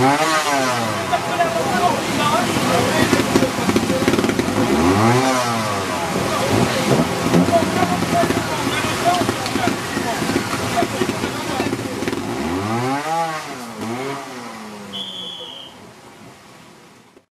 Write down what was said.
Ah!